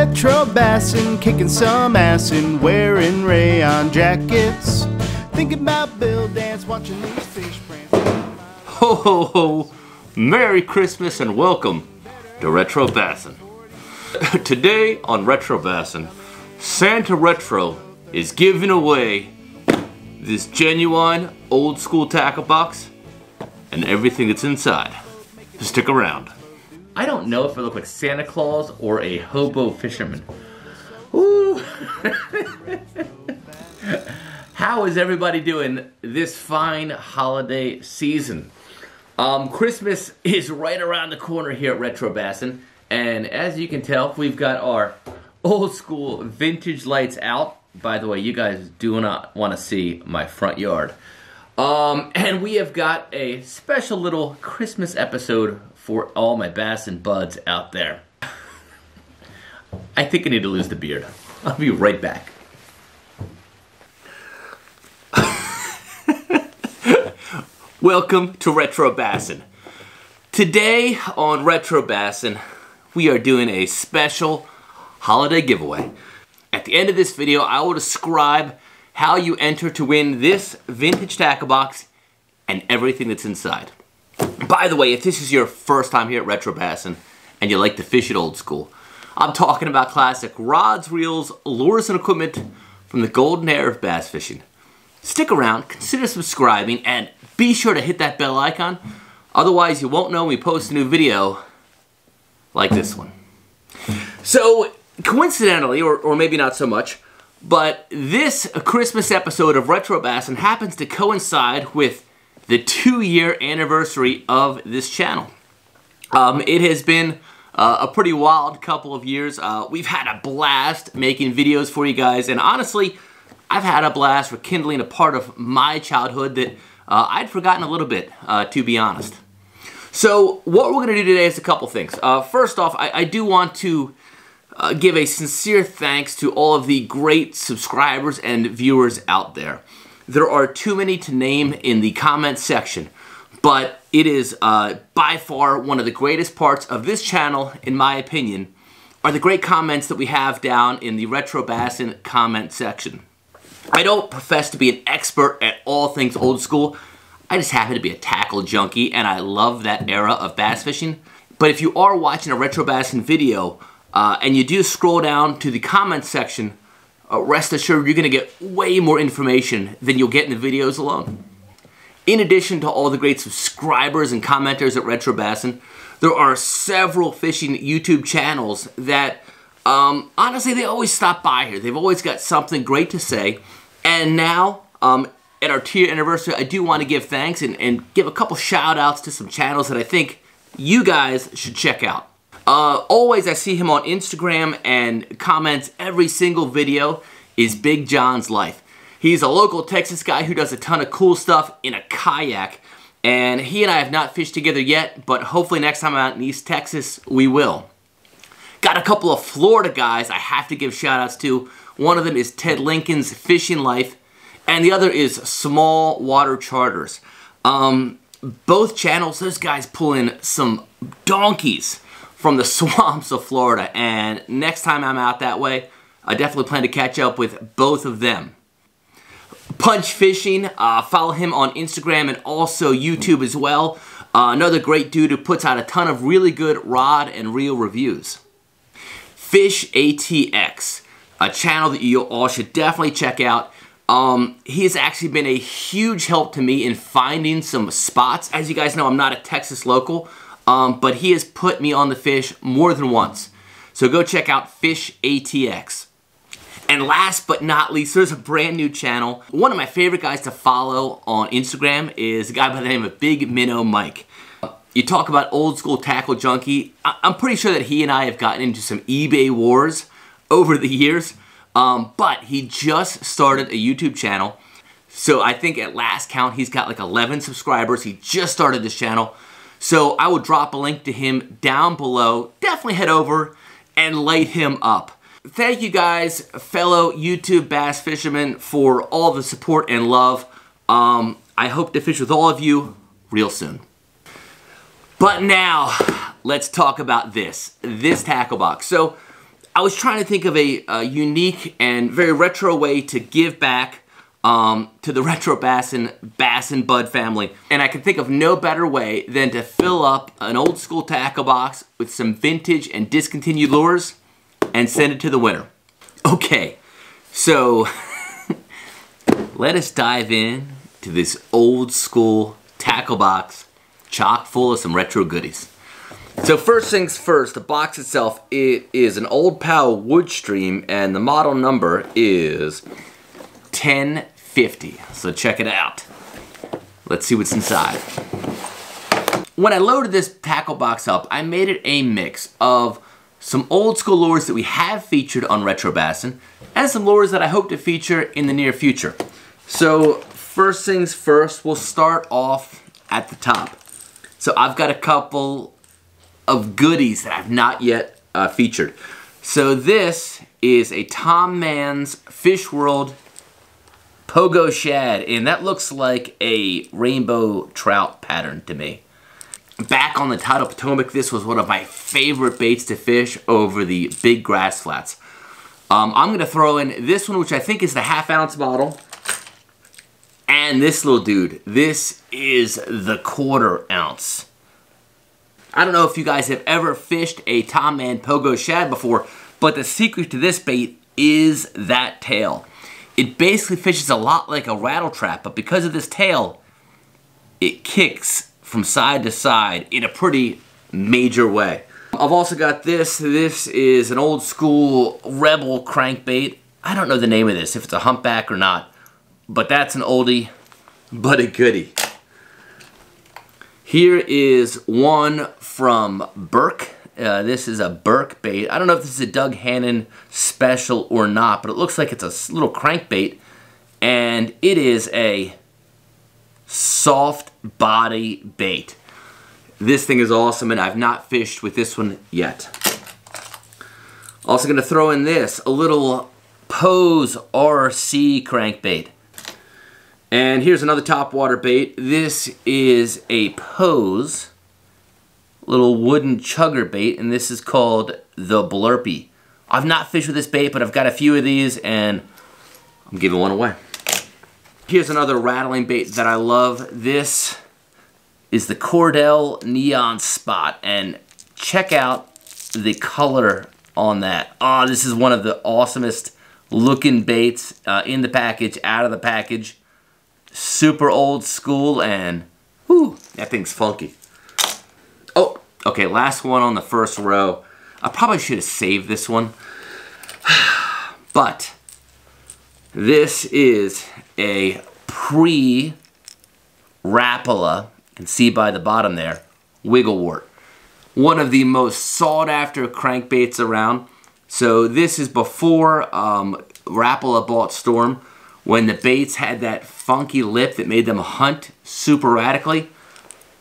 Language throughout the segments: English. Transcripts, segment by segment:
Retro bassin', kicking some ass and wearing rayon jackets. Thinking about Bill Dance, watching these fish prance. Ho ho ho! Merry Christmas and welcome to Retro Bassin. Today on Retro Bassin, Santa Retro is giving away this genuine old school tackle box and everything that's inside. Stick around. I don't know if I look like Santa Claus or a hobo fisherman. Ooh. How is everybody doing this fine holiday season? Um, Christmas is right around the corner here at Retro Bassin, and as you can tell, we've got our old school vintage lights out. By the way, you guys do not want to see my front yard. Um, and we have got a special little Christmas episode for all my bass and buds out there. I think I need to lose the beard. I'll be right back. Welcome to Retro Bassin. Today on Retro Bassin, we are doing a special holiday giveaway. At the end of this video, I will describe how you enter to win this vintage tackle box and everything that's inside. By the way, if this is your first time here at Retro Bassin and you like to fish it old school, I'm talking about classic rods, reels, lures, and equipment from the golden era of bass fishing. Stick around, consider subscribing, and be sure to hit that bell icon. Otherwise, you won't know when we post a new video like this one. So, coincidentally, or, or maybe not so much, but this Christmas episode of Retro Bassin happens to coincide with the two-year anniversary of this channel. Um, it has been uh, a pretty wild couple of years. Uh, we've had a blast making videos for you guys, and honestly, I've had a blast rekindling a part of my childhood that uh, I'd forgotten a little bit, uh, to be honest. So what we're going to do today is a couple things. Uh, first off, I, I, do want to uh, give a sincere thanks to all of the great subscribers and viewers out there. There are too many to name in the comment section, but it is uh, by far one of the greatest parts of this channel, in my opinion, are the great comments that we have down in the Retro Bassin comment section. I don't profess to be an expert at all things old school. I just happen to be a tackle junkie and I love that era of bass fishing. But if you are watching a Retro Bassin video uh, and you do scroll down to the comments section, uh, rest assured you're going to get way more information than you'll get in the videos alone. In addition to all the great subscribers and commenters at Retro Bassin, there are several fishing YouTube channels that um, honestly, they always stop by here. They've always got something great to say. And now, um, at our tier anniversary, I do want to give thanks and, and give a couple shout outs to some channels that I think you guys should check out. Uh, always, I see him on Instagram and comments every single video is Big John's Life. He's a local Texas guy who does a ton of cool stuff in a kayak. And he and I have not fished together yet, but hopefully next time I'm out in East Texas, we will. Got a couple of Florida guys I have to give shout outs to. One of them is Ted Lincoln's Fishing Life, and the other is Small Water Charters. Um, both channels, those guys pull in some donkeys from the swamps of Florida, and next time I'm out that way, I definitely plan to catch up with both of them. Punch Fishing, uh, follow him on Instagram and also YouTube as well. Uh, another great dude who puts out a ton of really good rod and reel reviews. Fish ATX, a channel that you all should definitely check out. Um, he has actually been a huge help to me in finding some spots. As you guys know, I'm not a Texas local, um, but he has put me on the fish more than once. So go check out Fish ATX. And last but not least, there's a brand new channel. One of my favorite guys to follow on Instagram is a guy by the name of Big Minnow Mike. You talk about old school tackle junkie. I'm pretty sure that he and I have gotten into some eBay wars over the years. Um, but he just started a YouTube channel. So I think at last count, he's got like 11 subscribers. He just started this channel. So I will drop a link to him down below. Definitely head over and light him up. Thank you guys, fellow YouTube bass fishermen, for all the support and love. Um, I hope to fish with all of you real soon. But now, let's talk about this, this tackle box. So, I was trying to think of a, a unique and very retro way to give back um, to the Retro Bassin Bass and Bud family. And I can think of no better way than to fill up an old school tackle box with some vintage and discontinued lures and send it to the winner. Okay, so let us dive in to this old school tackle box chock full of some retro goodies. So first things first, the box itself, it is an old pal Woodstream and the model number is 1050. So check it out. Let's see what's inside. When I loaded this tackle box up, I made it a mix of some old school lures that we have featured on Retro Bassin and some lures that I hope to feature in the near future. So first things first, we'll start off at the top. So I've got a couple of goodies that I've not yet uh, featured. So this is a Tom Mann's Fish World Pogo Shad, and that looks like a rainbow trout pattern to me. Back on the Tidal Potomac, this was one of my favorite baits to fish over the big grass flats. Um, I'm going to throw in this one, which I think is the half ounce bottle. And this little dude, this is the quarter ounce. I don't know if you guys have ever fished a Tom Mann Pogo Shad before, but the secret to this bait is that tail. It basically fishes a lot like a rattle trap, but because of this tail, it kicks from side to side in a pretty major way. I've also got this. This is an old school Rebel crankbait. I don't know the name of this, if it's a humpback or not, but that's an oldie, but a goodie. Here is one from Burke. Uh, this is a Burke bait. I don't know if this is a Doug Hannon special or not, but it looks like it's a little crankbait. And it is a soft body bait. This thing is awesome, and I've not fished with this one yet. Also going to throw in this, a little Poe's RC crankbait. And here's another top water bait. This is a Poe's little wooden chugger bait, and this is called the Blurpy. I've not fished with this bait, but I've got a few of these, and I'm giving one away. Here's another rattling bait that I love. This is the Cordell Neon Spot, and check out the color on that. Oh, this is one of the awesomest looking baits uh, in the package, out of the package. Super old school, and whoo, that thing's funky. Okay, last one on the first row. I probably should have saved this one. But this is a pre Rapala, you can see by the bottom there, Wiggle Wart. One of the most sought after crankbaits around. So this is before um, Rapala bought Storm, when the baits had that funky lip that made them hunt super radically.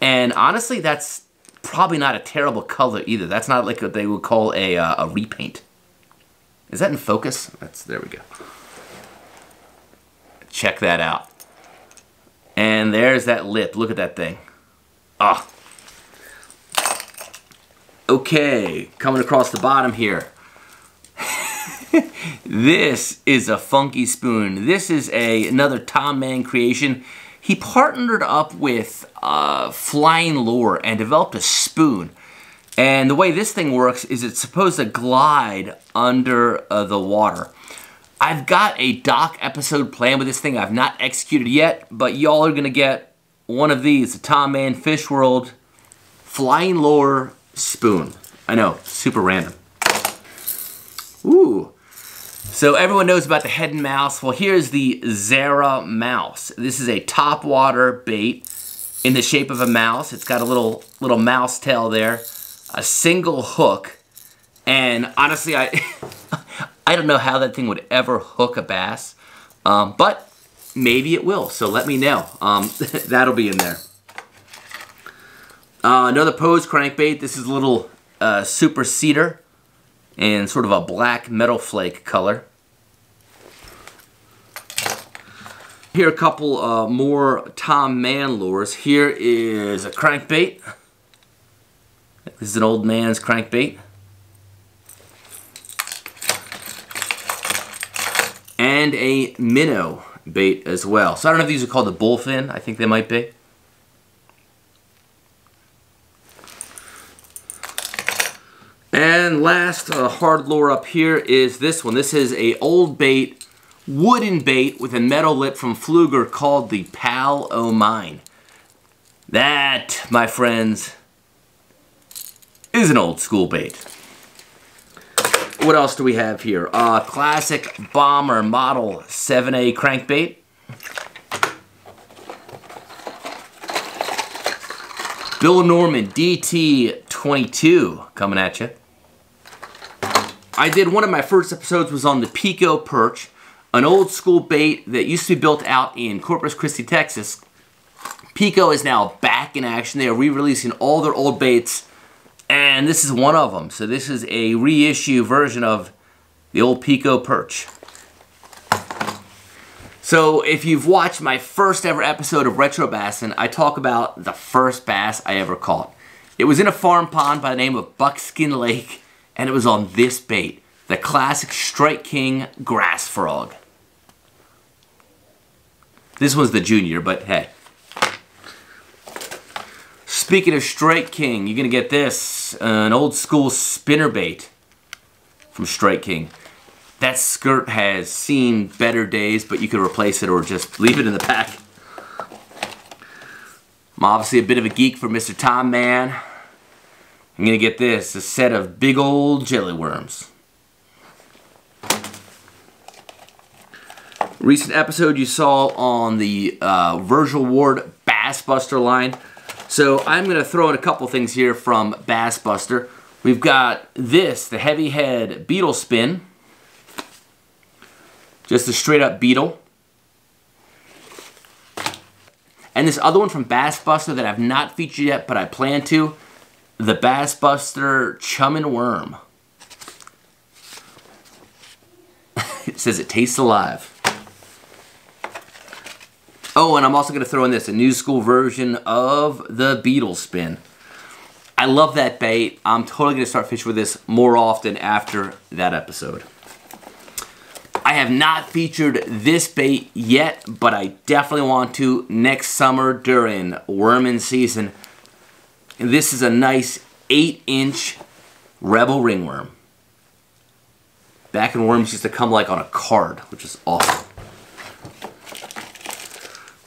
And honestly, that's probably not a terrible color either. That's not like what they would call a, uh, a repaint. Is that in focus? That's There we go. Check that out. And there's that lip. Look at that thing. Ah. Okay, coming across the bottom here. this is a funky spoon. This is a another Tom Mann creation. He partnered up with uh, Flying Lure and developed a spoon. And the way this thing works is it's supposed to glide under uh, the water. I've got a doc episode planned with this thing I've not executed yet, but y'all are going to get one of these, the Tom Mann Fish World Flying Lure Spoon. I know, super random. Ooh. So everyone knows about the Heddon mouse. Well, here's the Zara mouse. This is a top water bait in the shape of a mouse. It's got a little little mouse tail there, a single hook, and honestly, I I don't know how that thing would ever hook a bass, um, but maybe it will. So let me know. Um, that'll be in there. Uh, another Poe's crankbait. This is a little uh, super cedar in sort of a black metal flake color. Here are a couple uh, more Tom Mann lures. Here is a crankbait. This is an old man's crankbait. And a minnow bait as well. So I don't know if these are called the bullfin. I think they might be. And last uh, hard lure up here is this one. This is a old bait, wooden bait with a metal lip from Pflueger called the Pal O' Mine. That, my friends, is an old school bait. What else do we have here? Uh, classic Bomber Model 7A crankbait. Bill Norman DT22 coming at you. I did one of my first episodes was on the Pico Perch, an old school bait that used to be built out in Corpus Christi, Texas. Pico is now back in action. They are re-releasing all their old baits, and this is one of them. So this is a reissue version of the old Pico Perch. So if you've watched my first ever episode of Retro Bassin', I talk about the first bass I ever caught. It was in a farm pond by the name of Buckskin Lake, and it was on this bait, the classic Strike King Grass Frog. This was the junior, but hey. Speaking of Strike King, you're gonna get this, an old school spinner bait from Strike King. That skirt has seen better days, but you could replace it or just leave it in the pack. I'm obviously a bit of a geek for Mr. Tom Mann. I'm gonna get this, a set of big old jelly worms. Recent episode you saw on the uh, Virgil Ward Bass Buster line. So I'm gonna throw in a couple things here from Bass Buster. We've got this, the heavy head beetle spin. Just a straight up beetle. And this other one from Bass Buster that I've not featured yet, but I plan to. The Bass Buster Chum and Worm. it says it tastes alive. Oh, and I'm also going to throw in this, a new school version of the Beetle Spin. I love that bait. I'm totally going to start fishing with this more often after that episode. I have not featured this bait yet, but I definitely want to next summer during worming season. And this is a nice 8-inch Rebel ringworm. Back in worms used to come like on a card, which is awesome.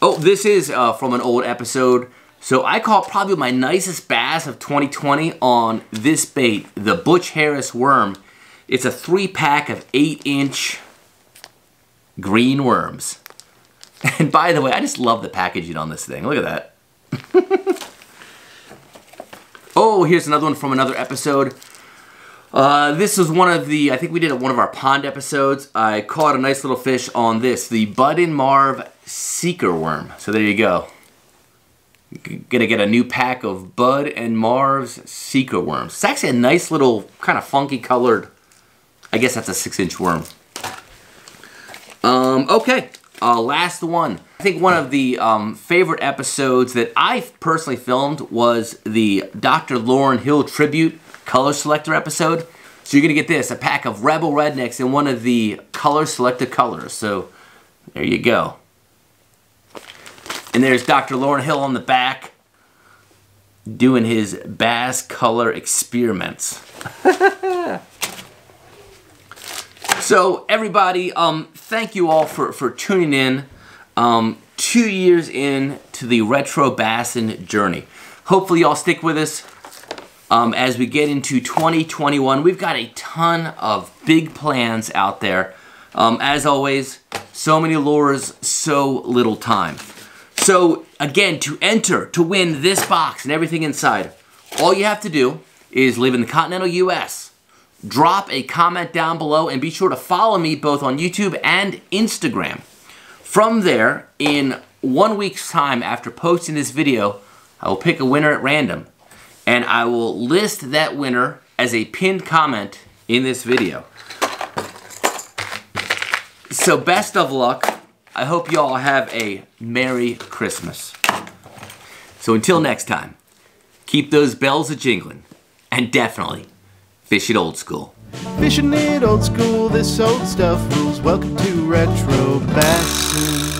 Oh, this is uh, from an old episode. So I caught probably my nicest bass of 2020 on this bait, the Butch Harris worm. It's a three pack of 8-inch green worms. And by the way, I just love the packaging on this thing. Look at that. oh, here's another one from another episode. Uh, this is one of the, I think we did one of our pond episodes. I caught a nice little fish on this, the Bud and Marv Seeker Worm. So there you go. Gonna get a new pack of Bud and Marv's Seeker Worms. It's actually a nice little, kind of funky colored, I guess that's a six inch worm. Um, okay, uh, last one. I think one of the um, favorite episodes that I personally filmed was the Dr. Loren Hill tribute color selector episode. So you're gonna get this, a pack of Rebel Rednecks in one of the color selected colors. So there you go. And there's Dr. Loren Hill on the back doing his bass color experiments. so everybody, um, thank you all for, for tuning in. Um, two years in to the Retro Bassin journey. Hopefully y'all stick with us um, as we get into 2021. We've got a ton of big plans out there. Um, as always, so many lures, so little time. So again, to enter, to win this box and everything inside, all you have to do is live in the continental US. Drop a comment down below and be sure to follow me both on YouTube and Instagram. From there, in one week's time after posting this video, I will pick a winner at random and I will list that winner as a pinned comment in this video. So best of luck. I hope you all have a Merry Christmas. So until next time, keep those bells a jingling and definitely Fishing old school. Fishing it old school, this old stuff rules. Welcome to Retro Bassin.